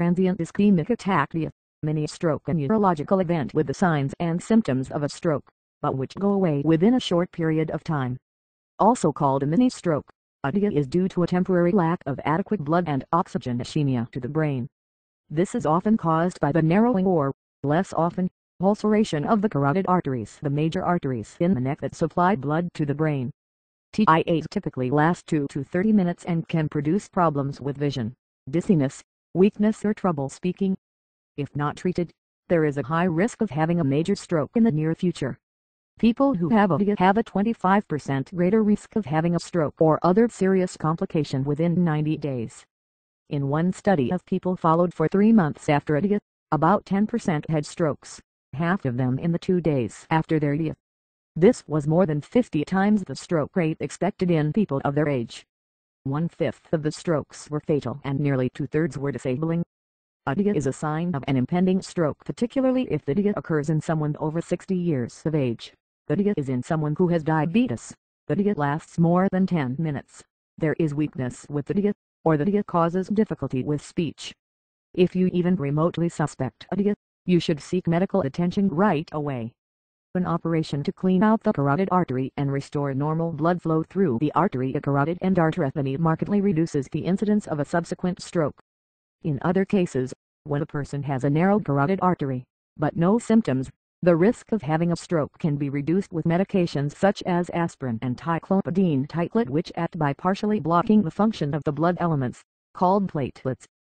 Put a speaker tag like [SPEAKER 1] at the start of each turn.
[SPEAKER 1] transient ischemic attack, ataxia, mini-stroke a neurological event with the signs and symptoms of a stroke, but which go away within a short period of time. Also called a mini-stroke, a TIA is due to a temporary lack of adequate blood and oxygen ischemia to the brain. This is often caused by the narrowing or, less often, ulceration of the carotid arteries, the major arteries in the neck that supply blood to the brain. TIAs typically last 2 to 30 minutes and can produce problems with vision, dizziness, weakness or trouble speaking. If not treated, there is a high risk of having a major stroke in the near future. People who have a have a 25% greater risk of having a stroke or other serious complication within 90 days. In one study of people followed for three months after a about 10% had strokes, half of them in the two days after their death. This was more than 50 times the stroke rate expected in people of their age. One-fifth of the strokes were fatal and nearly two-thirds were disabling. A TIA is a sign of an impending stroke particularly if the TIA occurs in someone over 60 years of age. The TIA is in someone who has diabetes. The TIA lasts more than 10 minutes. There is weakness with the TIA, or the TIA causes difficulty with speech. If you even remotely suspect a TIA, you should seek medical attention right away. An operation to clean out the carotid artery and restore normal blood flow through the artery a carotid endarterectomy markedly reduces the incidence of a subsequent stroke. In other cases, when a person has a narrow carotid artery, but no symptoms, the risk of having a stroke can be reduced with medications such as aspirin and ticlopidine Ticlid which act by partially blocking the function of the blood elements, called platelets.